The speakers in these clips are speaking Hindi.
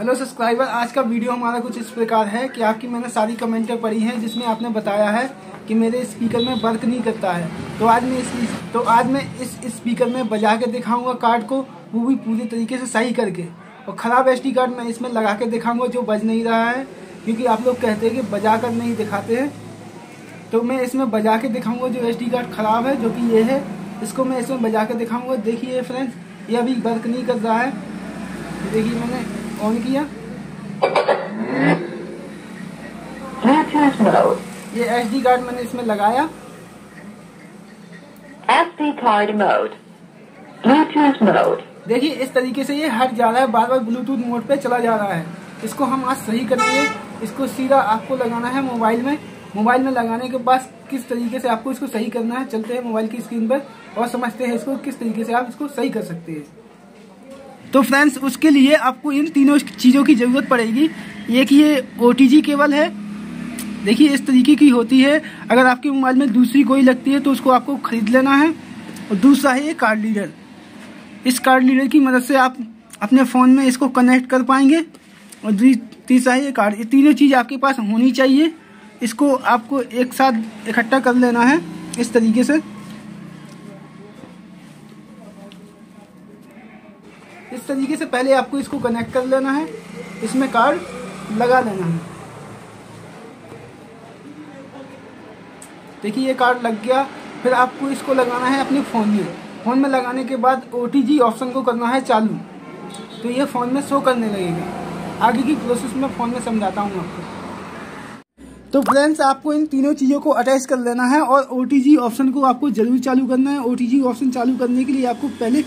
हेलो सब्सक्राइबर आज का वीडियो हमारा कुछ इस प्रकार है कि आपकी मैंने सारी कमेंटें पढ़ी हैं, जिसमें आपने बताया है कि मेरे स्पीकर में वर्क नहीं करता है। तो आज मैं इस तो आज मैं इस स्पीकर में बजा के दिखाऊँगा कार्ड को, वो भी पूरी तरीके से सही करके। और ख़राब एसडी कार्ड मैं इसमें लगा के दिखाऊँगा, जो बज नहीं रहा है, क्योंकि आप लोग कहते हैं कि बजा कर नहीं दिखाते हैं। तो मैं इसमें बजा के दिखाऊँगा जो एस कार्ड ख़राब है, जो कि ये है। इसको मैं इसमें बजा के दिखाऊँगा। देखिए फ्रेंड्स ये अभी वर्क नहीं कर रहा है। देखिए, मैंने ऑन किया? ये एस डी कार्ड मैंने इसमें लगाया। SD card mode. Bluetooth mode. देखिए इस तरीके से ये हट जा रहा है। बार बार ब्लूटूथ मोड पे चला जा रहा है। इसको हम आज सही करेंगे। इसको सीधा आपको लगाना है मोबाइल में। मोबाइल में लगाने के बाद किस तरीके से आपको इसको सही करना है चलते हैं मोबाइल की स्क्रीन पर और समझते हैं इसको किस तरीके से आप इसको सही कर सकते हैं। तो फ्रेंड्स उसके लिए आपको इन तीनों चीज़ों की ज़रूरत पड़ेगी। एक ये ओ केबल है। देखिए, इस तरीके की होती है। अगर आपके मोबाइल में दूसरी कोई लगती है तो उसको आपको खरीद लेना है। और दूसरा है ये कार्ड लीडर इस कार्ड लीडर की मदद से आप अपने फ़ोन में इसको कनेक्ट कर पाएँगे। और तीसरा है ये कार्ड ये तीनों चीज़ आपके पास होनी चाहिए। इसको आपको एक साथ इकट्ठा कर लेना है। इस तरीके से। तरीके से पहले आपको इसको कनेक्ट कर लेना है। इसमें कार्ड लगा लेना है। देखिए, ये कार्ड लग गया। फिर आपको इसको लगाना है अपने फ़ोन में। फ़ोन में लगाने के बाद ओटीजी ऑप्शन को करना है चालू। तो ये फ़ोन में शो करने लगेगा। आगे की प्रोसेस में फ़ोन में समझाता हूँ आपको। तो फ्रेंड्स आपको इन तीनों चीज़ों को अटैच कर लेना है और ओ ऑप्शन को आपको ज़रूर चालू करना है। ओटीजी ऑप्शन चालू करने के लिए आपको पहले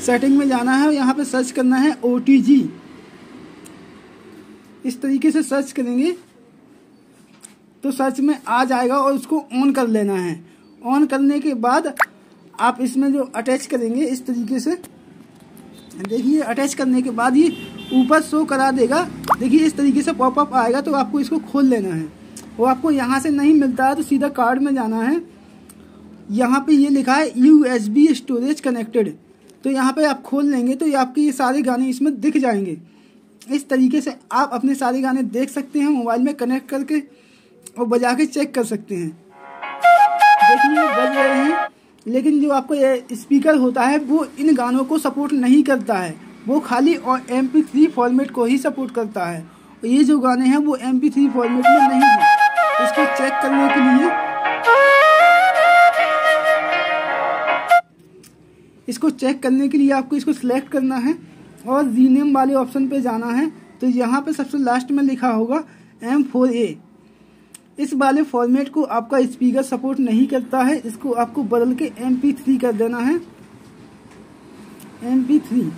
सेटिंग में जाना है और यहाँ पे सर्च करना है ओटीजी इस तरीके से सर्च करेंगे तो सर्च में आ जाएगा और उसको ऑन कर लेना है। ऑन करने के बाद आप इसमें जो अटैच करेंगे, इस तरीके से, देखिए अटैच करने के बाद ये ऊपर शो करा देगा। देखिए, इस तरीके से पॉपअप आएगा तो आपको इसको खोल लेना है। वो आपको यहाँ से नहीं मिलता है तो सीधा कार्ड में जाना है। यहाँ पे ये लिखा है यूएसबी स्टोरेज कनेक्टेड तो यहाँ पे आप खोल लेंगे तो ये आपके ये सारे गाने इसमें दिख जाएँगे। इस तरीके से आप अपने सारे गाने देख सकते हैं, मोबाइल में कनेक्ट करके और बजा के चेक कर सकते हैं। देखिए बज रहे हैं, लेकिन जो आपको ये स्पीकर होता है, वो इन गानों को सपोर्ट नहीं करता है। वो खाली और एम पी थ्री फॉर्मेट को ही सपोर्ट करता है। ये जो गाने हैं, वो एम पी थ्री फॉर्मेट में नहीं है। इसको चेक करने के लिए इसको चेक करने के लिए आपको इसको सिलेक्ट करना है और रीनेम वाले ऑप्शन पे जाना है। तो यहाँ पे सबसे लास्ट में लिखा होगा एम फोर ए इस वाले फॉर्मेट को आपका स्पीकर सपोर्ट नहीं करता है। इसको आपको बदल के एम पी थ्री कर देना है। एम पी थ्री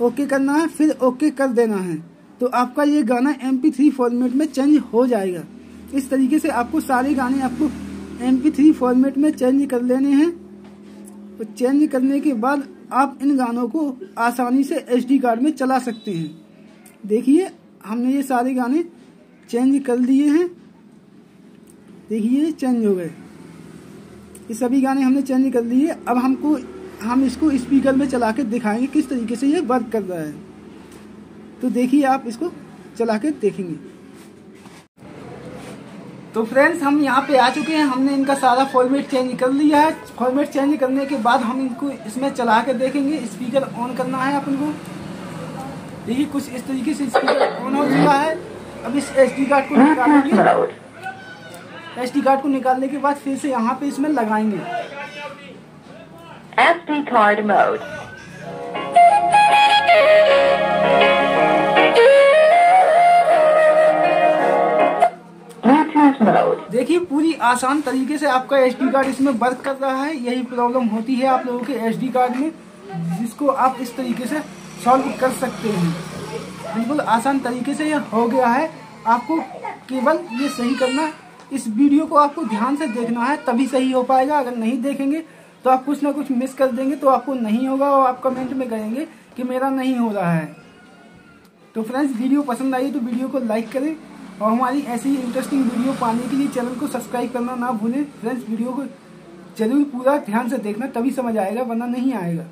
ओके करना है, फिर ओके कर देना है। तो आपका ये गाना एम पी थ्री फॉर्मेट में चेंज हो जाएगा। इस तरीके से आपको सारे गाने आपको एम पी थ्री फॉर्मेट में चेंज कर लेने हैं। तो चेंज करने के बाद आप इन गानों को आसानी से एच कार्ड में चला सकते हैं। देखिए, हमने ये सारे गाने चेंज कर लिए हैं। देखिए चेंज हो गए। ये सभी गाने हमने चेंज कर लिए। अब हमको, हम इसको स्पीकर में चला के दिखाएँगे किस तरीके से ये वर्क कर रहा है। तो देखिए, आप इसको चला के देखेंगे। तो फ्रेंड्स हम यहाँ पे आ चुके हैं। हमने इनका सारा फॉर्मेट चेंज कर लिया है। फॉर्मेट चेंज करने के बाद हम इनको इसमें चला के देखेंगे। स्पीकर ऑन करना है अपन को। देखिए, कुछ इस तरीके से स्पीकर ऑन हो चुका है। अब इस एस कार्ड को निकालेंगे। एस कार्ड को निकालने के बाद फिर से यहाँ पे इसमें लगाएँगे. देखिए, पूरी आसान तरीके से आपका एसडी कार्ड इसमें वर्क कर रहा है। यही प्रॉब्लम होती है आप लोगों के एसडी कार्ड में, जिसको आप इस तरीके से सॉल्व कर सकते हैं। बिल्कुल आसान तरीके से यह हो गया है। आपको केवल ये सही करना, इस वीडियो को आपको ध्यान से देखना है, तभी सही हो पाएगा। अगर नहीं देखेंगे तो आप कुछ ना कुछ मिस कर देंगे तो आपको नहीं होगा और आप कमेंट में कहेंगे कि मेरा नहीं हो रहा है। तो फ्रेंड्स वीडियो पसंद आई तो वीडियो को लाइक करें। और हमारी ऐसी इंटरेस्टिंग वीडियो पाने के लिए चैनल को सब्सक्राइब करना ना भूलें। फ्रेंड्स वीडियो को ज़रूर पूरा ध्यान से देखना, तभी समझ आएगा, वरना नहीं आएगा।